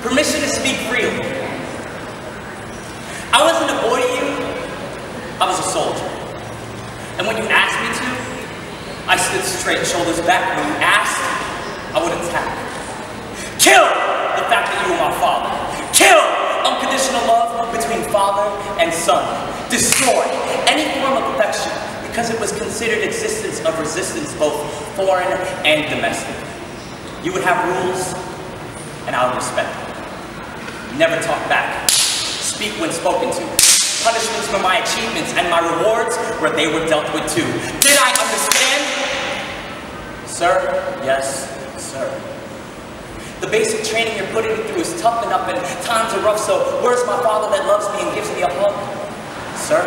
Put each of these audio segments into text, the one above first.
Permission to speak freely. I wasn't a boy to you, I was a soldier. And when you asked me to, I stood straight, shoulders back. When you asked, I would attack. Kill the fact that you were my father. Kill unconditional love between father and son. Destroy any form of affection because it was considered existence of resistance both foreign and domestic. You would have rules, and I would respect them. Never talk back. Speak when spoken to. Punishments for my achievements and my rewards where they were dealt with too. Did I understand? Sir, yes, sir. The basic training you're putting me through is tough enough and times are rough, so where's my father that loves me and gives me a hug? Sir,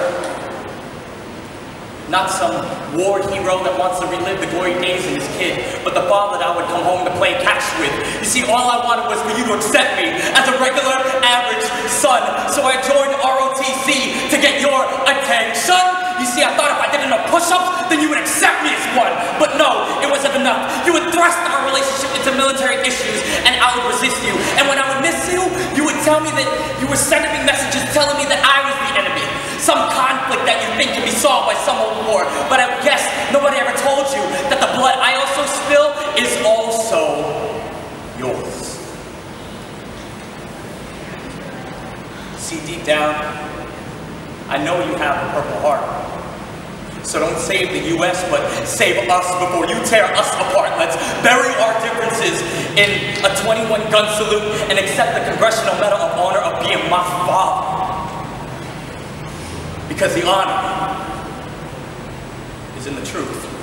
not some war hero that wants to relive the glory days of his kid, but the father that I would come home to play catch with. You see, all I wanted was for you to accept me as a regular, average son. So I joined ROTC to get your attention. You see, I thought if I did enough push-ups, then you would accept me as one. But no, it wasn't enough. You would thrust our relationship into military issues, and I would resist you. And when I would miss you, you would tell me that you were sending me messages telling me that I was the enemy. Some conflict that you think can be solved by some old war. But I guess nobody ever told you that the blood I also spill is also yours. See, deep down, I know you have a purple heart. So don't save the US, but save us before you tear us apart. Let's bury our differences in a 21 gun salute and accept the Congressional Medal of Honor of being my father. Because the honor is in the truth.